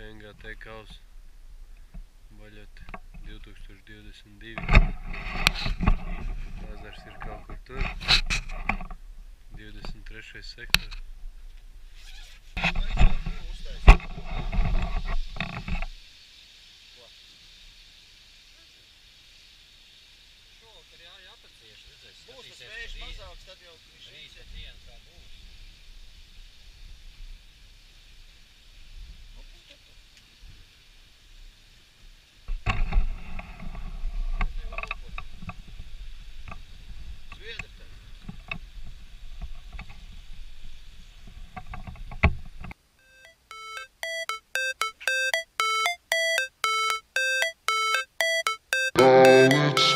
NGT kaus baļot 2022. Ezers ir kaut kur tur. 23. sektors.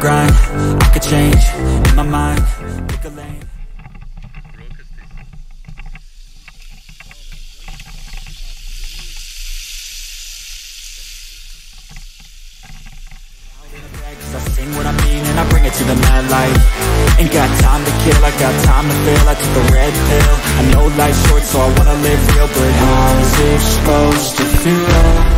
grind, I could change, in my mind, pick a lane. I sing what I mean and I bring it to the Ain't got time to kill, I got time to feel I took red pill. I know life's short so I wanna live real But how's it supposed to feel?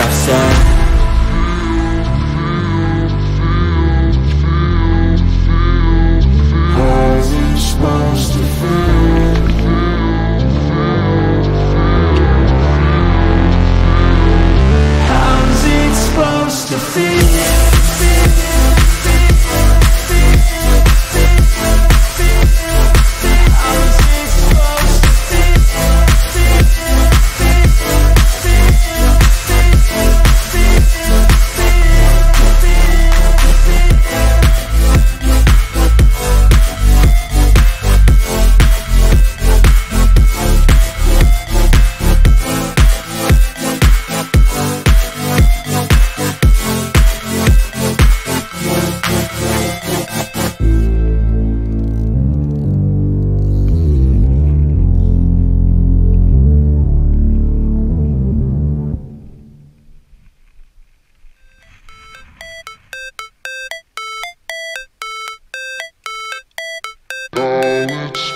I've said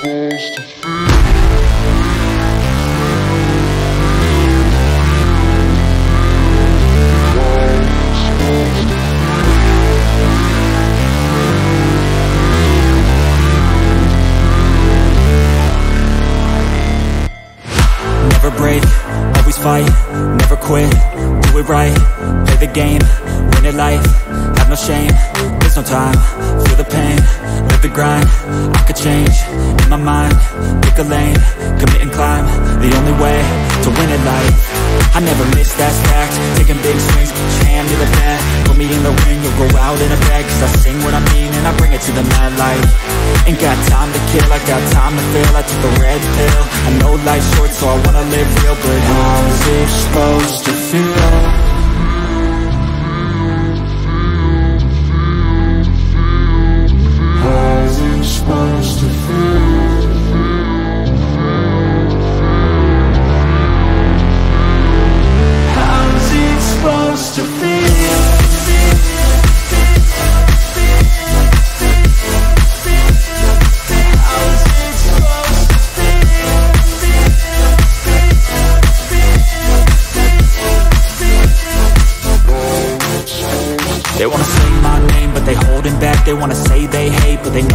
Never break, always fight, never quit, do it right, play the game, it life, have no shame, there's no time, feel the pain, live the grind, I could change, in my mind, pick a lane, commit and climb, the only way to win it life, I never miss that's fact, taking big swings, your hand to the bat, put me in the ring, you'll go out in a bag, cause I sing what I mean and I bring it to the mad light, ain't got time to kill, I got time to feel, I took a red pill, I know life's short so I wanna live real, but? How's it supposed to feel? wanna say they hate, but they know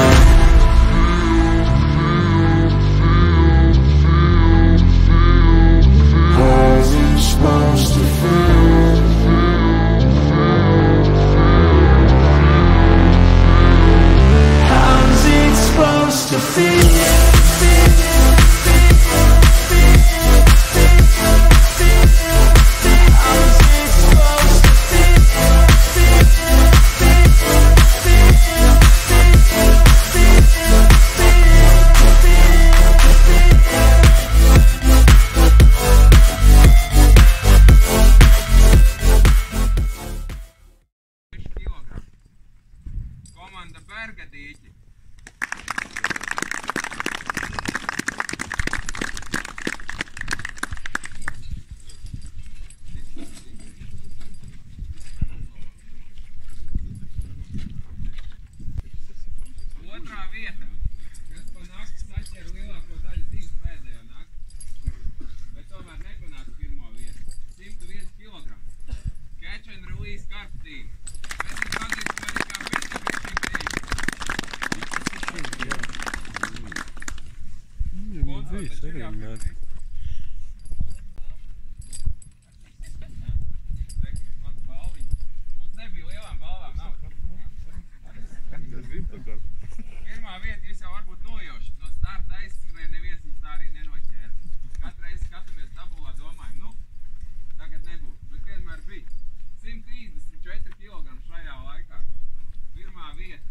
How's anda pärgede Eestit. Lielām balvām naudas. Pirmā vieta jūs jau varbūt nojaušat. No starta aizskrēja, neviens viņus tā arī nenoķēra. Katru reizi skatāmies tabulā, domājam, nu, tagad nebūs. Bet vienmēr bija. 134 kg šajā laikā. Pirmā vieta,